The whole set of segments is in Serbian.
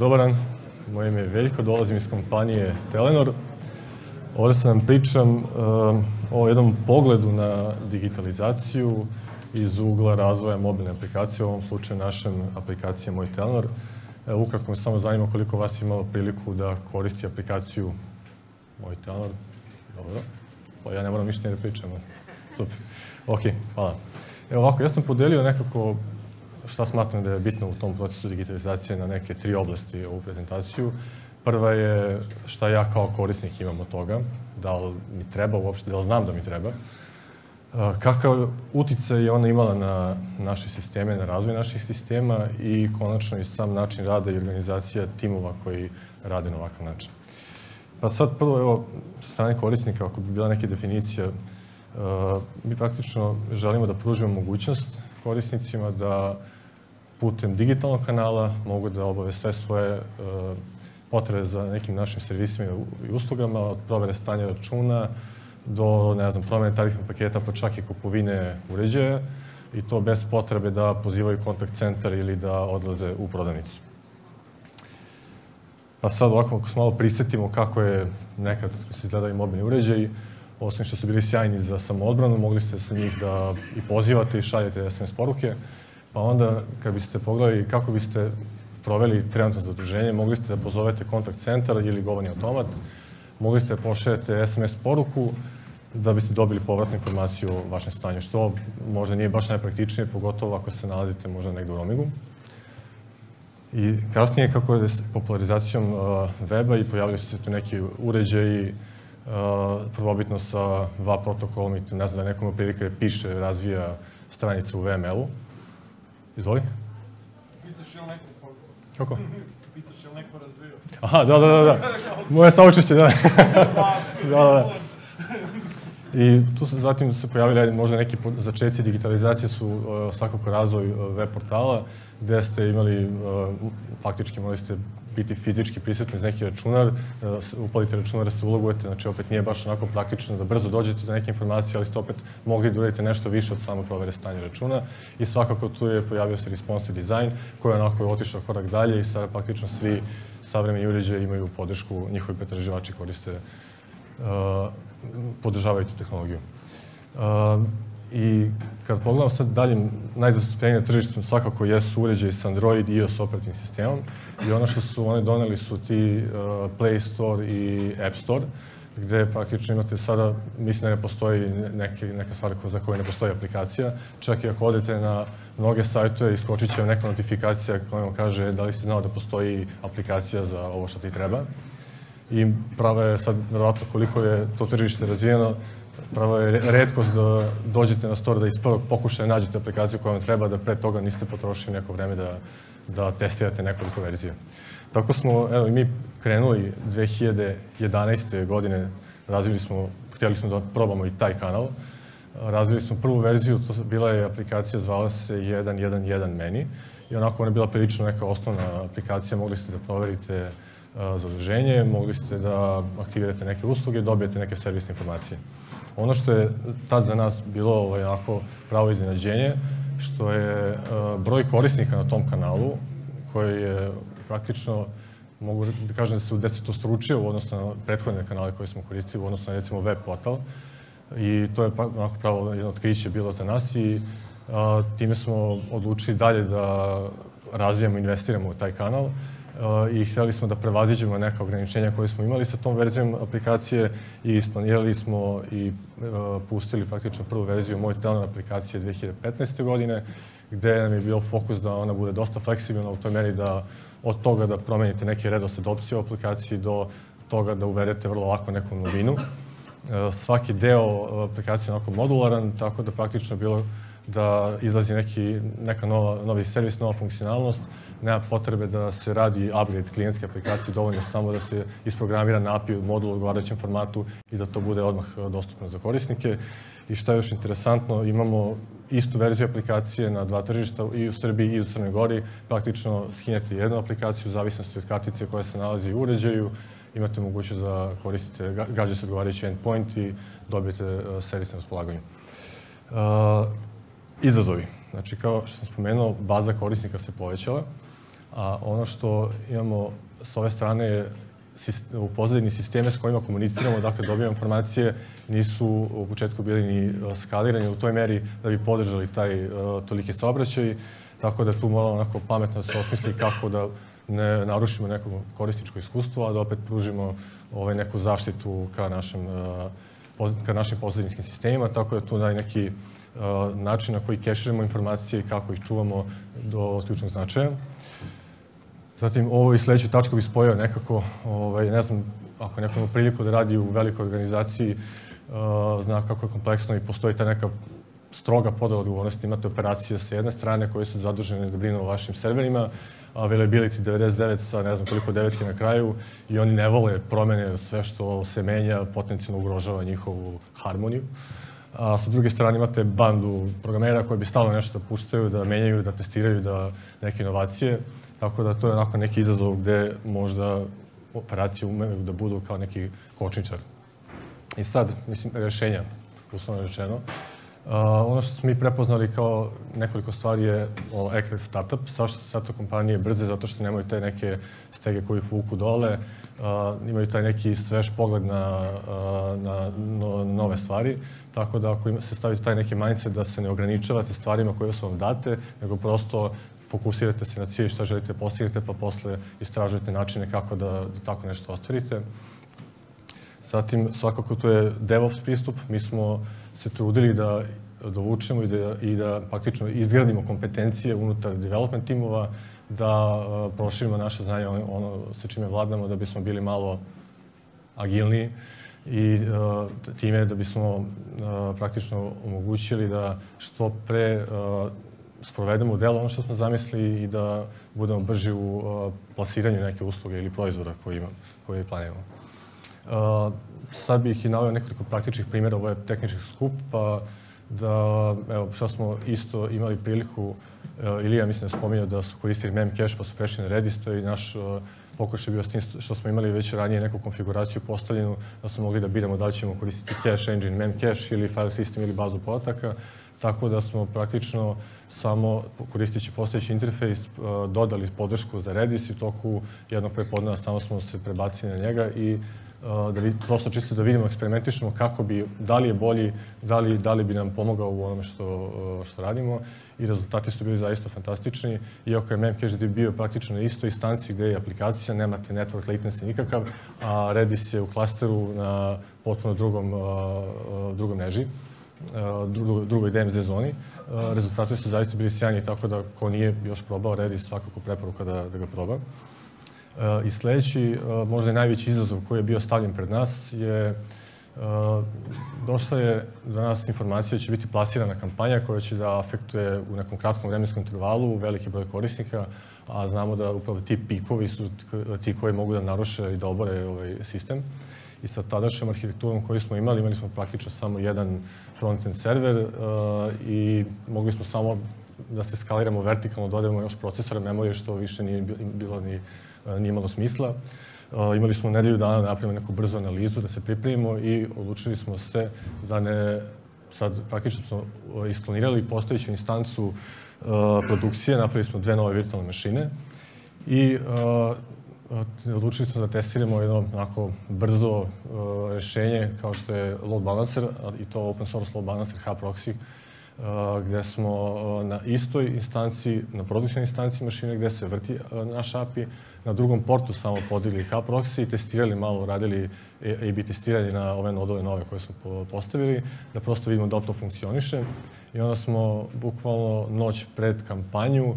Dobar dan, moje ime je Veljko, dolazim iz kompanije Telenor. Ovdje sam vam pričam uh, o jednom pogledu na digitalizaciju iz ugla razvoja mobilne aplikacije, u ovom slučaju našem aplikacije Moj Telenor. Ukratko me samo zanima koliko vas imalo priliku da koristi aplikaciju Moj Telenor. Dobro. Pa ja ne moram ništa da pričam. Super. Ok, hvala. Evo ovako, ja sam podelio nekako šta smatram da je bitno u tom procesu digitalizacije na neke tri oblasti ovu prezentaciju. Prva je šta ja kao korisnik imam od toga, da li mi treba uopšte, da li znam da mi treba, kakav uticaj je ona imala na naše sisteme, na razvoj naših sistema i konačno i sam način rada i organizacija timova koji rade na ovakav način. Pa sad prvo, evo, sa strane korisnika, ako bi bila neka definicija, mi praktično želimo da pružimo mogućnost korisnicima da putem digitalnog kanala mogu da obave sve svoje e, potrebe za nekim našim servisima i uslugama, od provere stanja računa do, ne znam, promene tarifnog paketa, pa čak i kupovine uređaja i to bez potrebe da pozivaju kontakt centar ili da odlaze u prodavnicu. Pa sad ovako, ako se malo prisetimo kako je nekad se izgledali mobilni uređaji, osim što su bili sjajni za samoodbranu, mogli ste sa njih da i pozivate i šaljete SMS poruke, pa onda kad biste pogledali kako biste proveli trenutno zaduženje, mogli ste da pozovete kontakt centar ili govorni automat, mogli ste da pošaljete SMS poruku da biste dobili povratnu informaciju o vašem stanju, što možda nije baš najpraktičnije, pogotovo ako se nalazite možda negde u roamingu. I kasnije, kako je popularizacijom uh, weba i pojavili su se tu neki uređaji, uh, prvobitno sa VA protokolom i ne znam da nekom prilike piše, razvija stranicu u VML-u. Izvoli. Pitaš je li neko Kako? Pitaš je li neko razvio? Aha, da, da, da, da. Moje saučešće, da. da, da, da. I tu se, zatim se pojavili možda neki začeci digitalizacije su uh, svakako razvoj uh, web portala, gde ste imali, uh, faktički morali ste biti fizički prisutni iz neki računar, uh, upalite računar da se ulogujete, znači opet nije baš onako praktično da brzo dođete do neke informacije, ali ste opet mogli da uradite nešto više od samo provere stanja računa i svakako tu je pojavio se responsive design koji je onako otišao korak dalje i sada praktično svi savremeni uređaji imaju podršku, njihovi pretraživači koriste uh, podržavajući tehnologiju. Uh, I kad pogledamo sad dalje, najzastupljenije na tržištu svakako jesu uređaji sa Android i iOS operativnim sistemom i ono što su oni doneli su ti uh, Play Store i App Store, gde praktično imate sada, mislim da ne postoji neke, neka stvar za koju ne postoji aplikacija, čak i ako odete na mnoge sajtove, iskočit će vam neka notifikacija koja vam kaže da li si znao da postoji aplikacija za ovo što ti treba. I pravo je sad, verovatno, koliko je to tržište razvijeno, pravo je redkost da dođete na store da iz prvog pokušaja nađete aplikaciju koja vam treba, da pre toga niste potrošili neko vreme da, da testirate nekoliko verzija. Tako smo, evo i mi krenuli 2011. godine, razvili smo, htjeli smo da probamo i taj kanal, razvili smo prvu verziju, to bila je aplikacija, zvala se 1.1.1 meni i onako ona je bila prilično neka osnovna aplikacija, mogli ste da proverite zaduženje, mogli ste da aktivirate neke usluge, dobijete neke servisne informacije. Ono što je tad za nas bilo ovaj, onako pravo iznenađenje, što je broj korisnika na tom kanalu, koji je praktično, mogu da kažem da se u deseto stručio u odnosu na prethodne kanale koje smo koristili, u na recimo web portal. I to je pa, onako pravo jedno otkriće bilo za nas i time smo odlučili dalje da razvijamo investiramo u taj kanal i hteli smo da prevaziđemo neka ograničenja koje smo imali sa tom verzijom aplikacije i isplanirali smo i pustili praktično prvu verziju Moj Telenor aplikacije 2015. godine, gde nam je bio fokus da ona bude dosta fleksibilna u toj meri da od toga da promenite neke redosled opcije u aplikaciji do toga da uvedete vrlo lako neku novinu. Svaki deo aplikacije je onako modularan, tako da praktično bilo da izlazi neki, neka nova, novi servis, nova funkcionalnost, nema potrebe da se radi upgrade klijentske aplikacije, dovoljno samo da se isprogramira API modul u odgovarajućem formatu i da to bude odmah e, dostupno za korisnike. I šta je još interesantno, imamo istu verziju aplikacije na dva tržišta i u Srbiji i u Crnoj Gori. Praktično skinjete jednu aplikaciju u zavisnosti od kartice koja se nalazi u uređaju, imate mogućnost da koristite, gađa se odgovarajući endpoint i dobijete e, servis na raspolaganju. Izazovi. Znači, kao što sam spomenuo, baza korisnika se povećala. a ono što imamo s ove strane je u pozadini sisteme s kojima komuniciramo, dakle dobijamo informacije, nisu u početku bili ni skalirani u toj meri da bi podržali taj uh, toliki saobraćaj, tako da tu moramo onako pametno da se osmisli kako da ne narušimo neko korisničko iskustvo, a da opet pružimo ovaj, neku zaštitu ka našem, uh, ka našim pozadinskim sistemima, tako da tu daj neki uh, način na koji keširamo informacije i kako ih čuvamo do ključnog značaja. Zatim, ovo i sledeću tačku bih spojio nekako, ovaj, ne znam, ako neko ima priliku da radi u velikoj organizaciji, uh, zna kako je kompleksno i postoji ta neka stroga podela odgovornosti. Imate operacije sa jedne strane koje su zadužene da brinu o vašim serverima, availability 99 sa ne znam koliko devetke na kraju i oni ne vole promene, sve što se menja potencijalno ugrožava njihovu harmoniju. A sa druge strane imate bandu programera koji bi stalno nešto da puštaju, da menjaju, da testiraju, da neke inovacije. Tako da to je onako neki izazov gde možda operacije umeju da budu kao neki kočničar. I sad, mislim, rešenja, uslovno rečeno. Uh, ono što smo mi prepoznali kao nekoliko stvari je o Eclipse Startup. Zašto su startup kompanije brze? Zato što nemaju te neke stege koji ih vuku dole, uh, imaju taj neki svež pogled na, uh, na no, nove stvari. Tako da ako se stavite taj neki mindset da se ne ograničavate stvarima koje su vam date, nego prosto fokusirate se na cilj šta želite postignete, pa posle istražujete načine kako da, da tako nešto ostvarite. Zatim, svakako tu je DevOps pristup. Mi smo se trudili da dovučemo i da, i da praktično izgradimo kompetencije unutar development timova, da uh, proširimo naše znanje, ono sa čime vladamo, da bismo bili malo agilniji i uh, time da bismo uh, praktično omogućili da što pre uh, sprovedemo u delo ono što smo zamislili i da budemo brži u uh, plasiranju neke usluge ili proizvoda koje, imam, koje planiramo. Sad bih i naveo nekoliko praktičnih primjera, ovo je tehnički skup, pa da, evo, što smo isto imali priliku, uh, Ilija mislim da spominjao da su koristili Memcache pa su prešli na Redis, je naš uh, pokušaj bio s tim što smo imali već ranije neku konfiguraciju postavljenu, da smo mogli da biramo da li ćemo koristiti cache engine, Memcache ili file system ili bazu podataka, tako da smo praktično samo koristeći postojeći interfejs uh, dodali podršku za Redis i toku jednog prepodneva samo smo se prebacili na njega i da vid, prosto čisto da vidimo, eksperimentišemo kako bi, da li je bolji, da li, da li bi nam pomogao u onome što, uh, što radimo i rezultati su bili zaista fantastični. Iako je Memcached bio praktično na istoj instanci gde je aplikacija, nemate network latency nikakav, a Redis je u klasteru na potpuno drugom, drugom neži drugoj DMZ zoni. Rezultati su zaista bili sjajni, tako da ko nije još probao Redis, svakako preporuka da, da ga proba. I sledeći, možda i najveći izazov koji je bio stavljen pred nas je došla je do nas informacija da će biti plasirana kampanja koja će da afektuje u nekom kratkom vremenskom intervalu veliki broj korisnika, a znamo da upravo ti pikovi su ti koji mogu da naruše i da obore ovaj sistem. I sa tadašnjom arhitekturom koju smo imali, imali smo praktično samo jedan frontend server uh, i mogli smo samo da se skaliramo vertikalno, dodajemo još procesora, memorije, što više nije bilo ni, nije imalo smisla. Uh, imali smo nedelju dana da napravimo neku brzu analizu, da se pripremimo i odlučili smo se da ne, sad praktično smo uh, isklonirali postojeću instancu produkcije, napravili smo dve nove virtualne mašine i odlučili smo da testiramo jedno onako brzo rešenje kao što je load balancer i to open source load balancer H-proxy gde smo na istoj instanciji, na produkcijnoj instanciji mašine gde se vrti naš API, na drugom portu samo podigli H-proxy i testirali malo, radili A-B testiranje na ove nodove nove koje smo postavili, da prosto vidimo da to funkcioniše. I onda smo bukvalno noć pred kampanju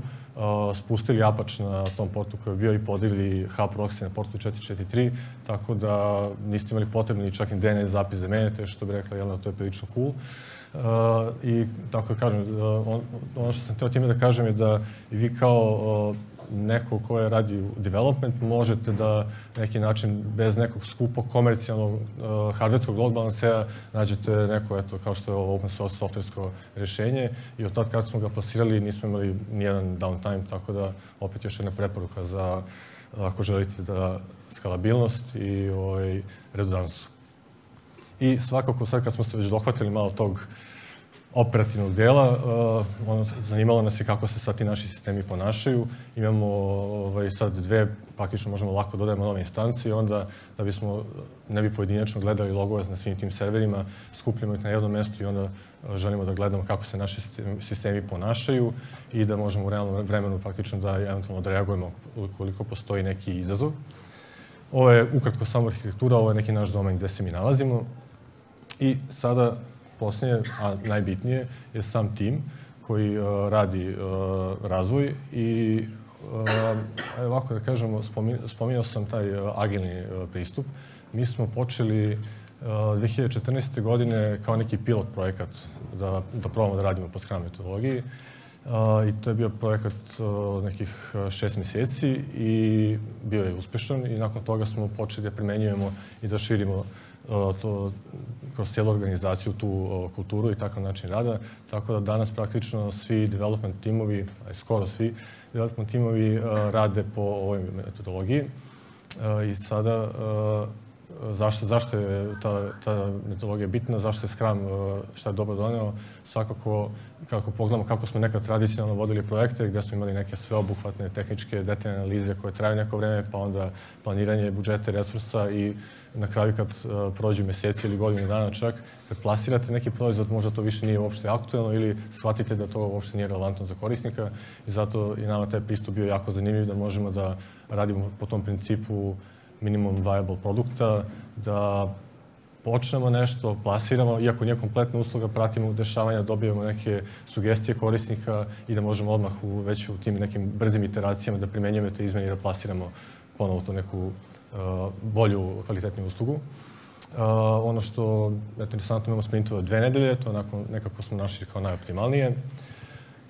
spustili Apache na tom portu koji je bio i podigli H-proxy na portu 443, tako da niste imali potrebni čak i DNS zapis da menjate, što bi rekla Jelena, to je prilično cool. I tako da kažem, uh, on, ono što sam htio time da kažem je da i vi kao uh, neko ko je radi u development, možete da neki način bez nekog skupog komercijalnog uh, hardverskog load balancera nađete neko, eto, kao što je ovo open source softversko rešenje i od tad kad smo ga plasirali nismo imali nijedan downtime, tako da opet još jedna preporuka za ako želite da skalabilnost i ovaj, redundansu. I svakako sad kad smo se već dohvatili malo tog operativnog dela, uh, ono, zanimalo nas je kako se sad ti naši sistemi ponašaju. Imamo ovaj, sad dve, praktično možemo lako dodajemo nove instancije, onda da bismo ne bi pojedinačno gledali logove na svim tim serverima, skupljamo ih na jednom mestu i onda uh, želimo da gledamo kako se naši sistemi ponašaju i da možemo u realnom vremenu praktično da eventualno odreagujemo koliko postoji neki izazov. Ovo je ukratko samo arhitektura, ovo je neki naš domen gde se mi nalazimo. I sada poslednje, a najbitnije, je sam tim koji uh, radi uh, razvoj i uh, ovako da kažemo, spominjao sam taj uh, agilni uh, pristup. Mi smo počeli uh, 2014. godine kao neki pilot projekat da, da probamo da radimo po Scrum metodologiji. Uh, I to je bio projekat uh, nekih šest meseci i bio je uspešan i nakon toga smo počeli da primenjujemo i da širimo to kroz cijelu organizaciju, tu kulturu i takav način rada, tako da danas praktično svi development timovi, skoro svi development timovi rade po ovoj metodologiji. I sada zašto, zašto je ta, ta metodologija bitna, zašto je Scrum, šta je dobro doneo, svakako kako pogledamo kako smo nekad tradicionalno vodili projekte gde smo imali neke sveobuhvatne tehničke detaljne analize koje traju neko vreme, pa onda planiranje budžeta i resursa i na kraju kad uh, prođu meseci ili godinu dana čak, kad plasirate neki proizvod, možda to više nije uopšte aktuelno ili shvatite da to uopšte nije relevantno za korisnika i zato i nama taj pristup bio jako zanimljiv da možemo da radimo po tom principu minimum viable produkta, da počnemo nešto, plasiramo, iako nije kompletna usluga, pratimo dešavanja, dobijemo neke sugestije korisnika i da možemo odmah u, već u tim nekim brzim iteracijama da primenjujemo te izmene i da plasiramo ponovo tu neku uh, bolju, kvalitetniju uslugu. Uh, ono što je interesantno, imamo sprintove dve nedelje, to onako, nekako smo našli kao najoptimalnije. Uh,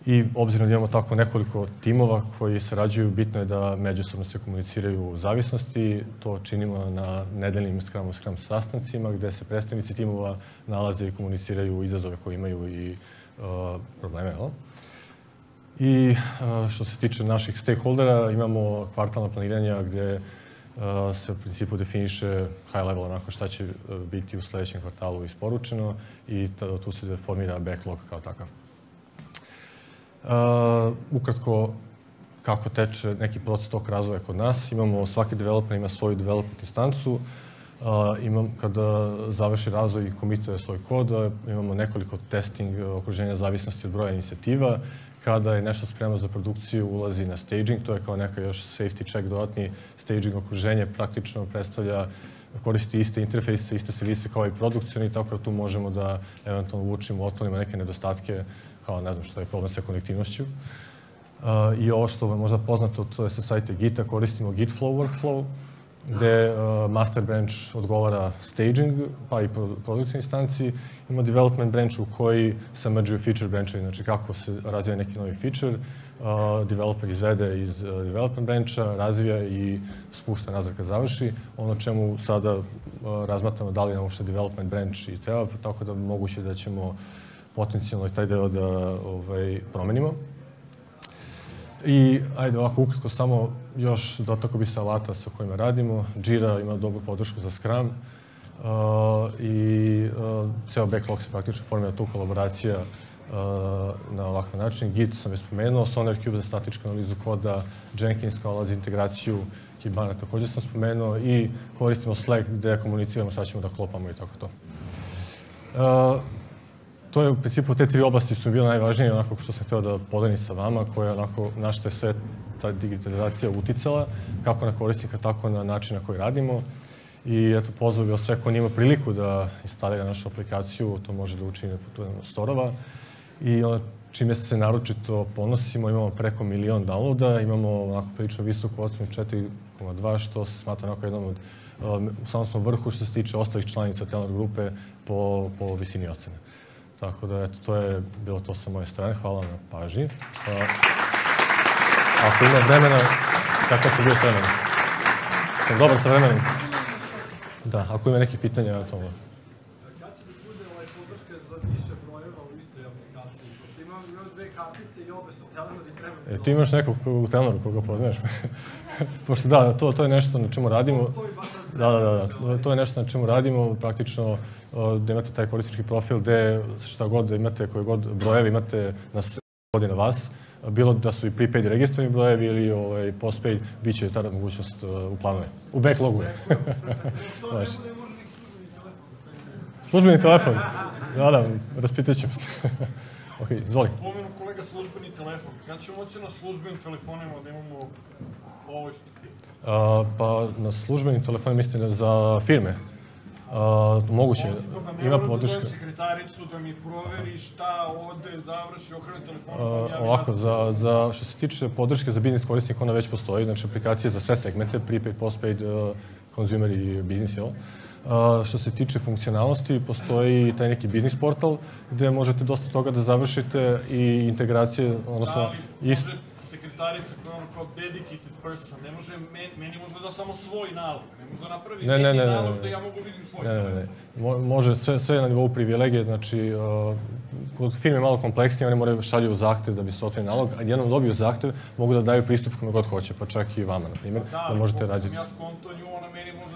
I obzirom da imamo tako nekoliko timova koji sarađuju, bitno je da međusobno se komuniciraju u zavisnosti. To činimo na nedeljnim Scrum Scrum sastancima gde se predstavnici timova nalaze i komuniciraju izazove koje imaju i uh, probleme. Jel? I uh, što se tiče naših stakeholdera, imamo kvartalna planiranja gde uh, se u principu definiše high level onako šta će biti u sledećem kvartalu isporučeno i tu se formira backlog kao takav. Uh, ukratko, kako teče neki proces tog razvoja kod nas. Imamo, svaki developer ima svoju development instancu, uh, imam, kada završi razvoj i komituje svoj kod, uh, imamo nekoliko testing okruženja zavisnosti od broja inicijativa, kada je nešto spremno za produkciju, ulazi na staging, to je kao neka još safety check, dodatni staging okruženje, praktično predstavlja koristi iste interfejse, iste servise kao i produkcijani, tako da tu možemo da eventualno učimo, otklonimo neke nedostatke kao ne znam što je problem sa konektivnošću. Uh, I ovo što vam možda poznato, to je sa sajte Gita, koristimo Gitflow workflow, gde uh, master branch odgovara staging, pa i produkcijne instanci. Ima development branch u koji se merđuju feature branchovi, znači kako se razvija neki novi feature, uh, developer izvede iz uh, development brancha, razvija i spušta nazad kad završi. Ono čemu sada uh, razmatramo da li nam uopšte development branch i treba, tako da moguće da ćemo uh, potencijalno taj deo da ovaj, promenimo. I, ajde, ovako ukratko, samo još dotako bi se alata sa kojima radimo. Jira ima dobru podršku za Scrum uh, i uh, ceo backlog se praktično formira tu kolaboracija uh, na ovakav način. Git sam je spomenuo, SonarQube za statičku analizu koda, Jenkins kao za integraciju Kibana takođe sam spomenuo i koristimo Slack gde komuniciramo šta ćemo da klopamo i tako to. Uh, to je u principu te tri oblasti su bile najvažnije onako što sam hteo da podelim sa vama, koje onako na što je sve ta digitalizacija uticala, kako na korisnika, tako na način na koji radimo. I eto, pozvao bih sve ko nima priliku da instalira našu aplikaciju, to može da učini putem storova. I ono čime se naročito ponosimo, imamo preko milion downloada, imamo onako prilično visoku ocenu 4,2, što se smatra onako jednom od, um, u samom vrhu što se tiče ostalih članica Telenor grupe po, po visini ocene. Tako da, eto, to je bilo to sa moje strane. Hvala na pažnji. Uh, ako ima vremena, kako se bio s vremenom? Sam dobar sa vremenom? Da, ako ima neki pitanja o tome. Kad će da bude ovaj podrška za više brojeva u istoj aplikaciji? Pošto imam, imam dve kartice i obe su Telenor i treba E, ti imaš nekog u tenoru koga poznaješ? Pošto da, to, to je nešto na čemu radimo. Da, da, da, da, to je nešto na čemu radimo, praktično da imate taj korisnički profil gde šta god da imate, koje god brojeve imate na sve godine vas, bilo da su i prepaid registrovani brojevi ili ovaj, postpaid, bit će tada mogućnost u planove. U backlogu je. Službeni telefon. Da, da, raspitat ćemo se. ok, izvoli. Pomenu kolega službeni telefon. Kad ćemo moći na službenim telefonima da imamo ovo isto? A, pa na službenim telefonima mislim za firme. A, moguće, ima podrška. Da sekretaricu da mi proveri šta ode, završi, okrene telefon. Uh, ja ovako, za, za, što se tiče podrške za biznis korisnika, ona već postoji, znači aplikacije za sve segmente, prepaid, postpaid, uh, consumer i biznis, jel? Uh, što se tiče funkcionalnosti, postoji taj neki biznis portal gde možete dosta toga da završite i integracije, odnosno... Da li ist... može sekretarica koja je ono kao dedicated person, ne može, meni, meni može da samo svoj nalog, ne može da napravi Ne, ne, ne, ne, nalog ne. da ja mogu vidim svoj Ne, ne, ne. Mo, može, sve, sve na nivou privilegije, znači, uh, kod firme malo kompleksnije, oni moraju šalju zahtev da bi se otvorio nalog, a jednom dobiju zahtev, mogu da daju pristup kome god hoće, pa čak i vama, na primjer, da, Da, možete raditi. sam ja skonto nju, ona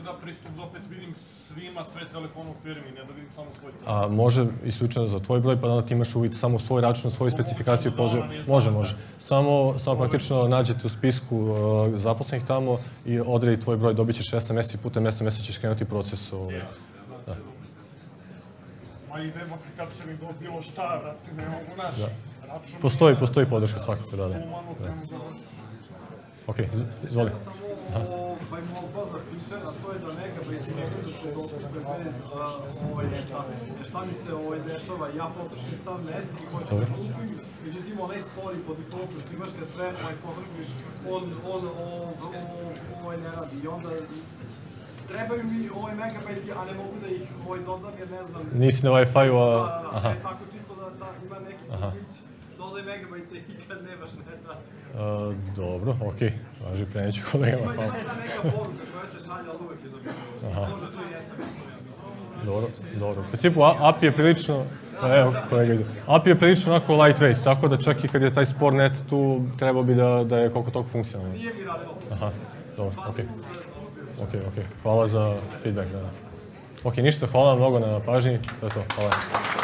da pristup da opet vidim svima sve telefone u firmi, ne da vidim samo svoj telefon. A može isključeno za tvoj broj, pa onda ti imaš uvid samo svoj račun, svoju specifikaciju da poziva. Može, može. Samo, samo praktično nađete u spisku uh, zaposlenih tamo i odredi tvoj broj, dobit ćeš SMS i putem SMS ćeš krenuti proces. Ovaj. Da. Ma i web aplikacija mi do bilo šta, vrati, ne mogu naš. Da. Račun Postoji, postoji podrška svakako, da, da. Da. da. Ok, izvoli. Ovaj molba za feature, a to je da megabajt ne budu što dostupe bez ovaj, šta, šta mi se ovaj, dešava, ja potrošim sam net i hoću da kupujem, međutim onaj spori po defaultu što imaš kad sve ovaj, povrgniš, on, on, ovaj ne radi. I onda trebaju mi ovaj megabajti, a ne mogu da ih ovaj, dodam jer ne znam, Nisi na Wi-Fi-u, da, a... da, da, Aha. e, tako čisto da, da ima neki kupić, dodaj megabajte i kad nemaš neta. A, dobro, ok. Važi, preneću kolegama, Ima hvala. jedna neka poruka koja se šalje, ali uvek je za Može to i SMS, ja mislim. Dobro, dobro. U principu, API je prilično, pa evo kolega ide. API je prilično onako lightweight, tako da čak i kad je taj spor net tu, trebao bi da, da je koliko toliko funkcionalno. Nije mi radilo. Aha, dobro, okej. Okej, okej. Hvala za feedback, da. Ok, ništa, hvala vam mnogo na pažnji. To je to, hvala.